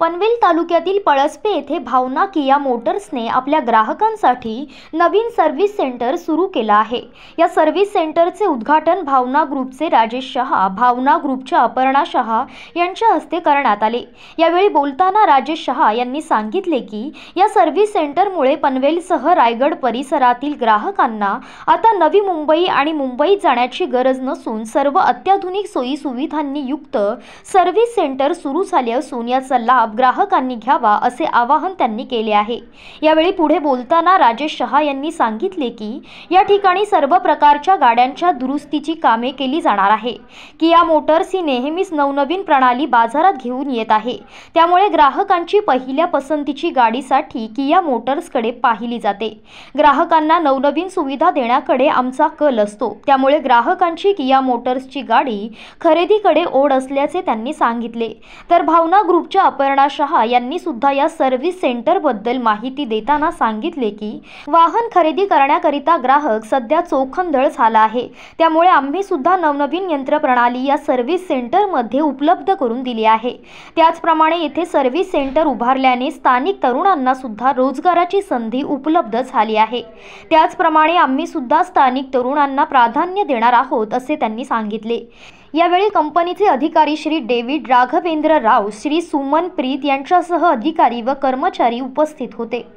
पनवेल तालुक्यातील पळसपे येथे भावना किया मोटर्सने आपल्या ग्राहकांसाठी नवीन सर्व्हिस सेंटर सुरू केलं आहे. या सर्व्हिस सेंटरचे उद्घाटन भावना ग्रुपचे राजेश शहा भावना ग्रुपच्या अपर्णा शहा यांच्या हस्ते करण्यात आले. यावेळी बोलताना राजेश शहा यांनी सांगितले की या सर्व्हिस सेंटरमुळे पनवेलसह रायगड परिसरातील ग्राहकांना आता नवी मुंबई आणि मुंबईत जाण्याची गरज नसून सर्व अत्याधुनिक सोयी सुविधांनी युक्त सर्व्हिस सेंटर सुरू झाले असून याचा लाभ ग्राहकांनी घ्यावा असे आवाहन त्यांनी केले आहे. यावेळी पुढे बोलताना राजेश शहा यांनी सांगितले की या ठिकाणी सर्व प्रकारच्या गाड्यांच्या दुरुस्तीची कामे केली जाणार आहे. किया मोटर्स ही नेहमीच नवनवीन प्रणाली बाजारात घेऊन येत आहे. त्यामुळे ग्राहकांची पहिल्या पसंतीची गाडीसाठी किया मोटर्सकडे पाहिली जाते. ग्राहकांना नवनवीन सुविधा देण्याकडे आमचा कल असतो. त्यामुळे ग्राहकांची किया मोटर्सची गाडी खरेदीकडे ओढ असल्याचे त्यांनी सांगितले. तर भावना ग्रुपच्या अपर्णा शहा यांनी सुद्धा या सर्व्हिस सेंटरबद्दल माहिती देताना सांगितले की वाहन खरेदी करण्याकरिता ग्राहक सध्या चोखंदळ झाला आहे. त्यामुळे आम्ही सुद्धा नवनवीन यंत्रप्रणाली या सर्व्हिस सेंटरमध्ये उपलब्ध करून दिली आहे. त्याचप्रमाणे येथे सर्व्हिस सेंटर उभारल्याने स्थानिक तरुणांना सुद्धा रोजगाराची संधी उपलब्ध झाली आहे. त्याचप्रमाणे आम्ही सुद्धा स्थानिक तरुणांना प्राधान्य देणार आहोत असे त्यांनी सांगितले. यावेळी कंपनीचे अधिकारी श्री डेव्हिड राघवेंद्र राव श्री सुमन प्रीत यांच्यासह अधिकारी व कर्मचारी उपस्थित होते.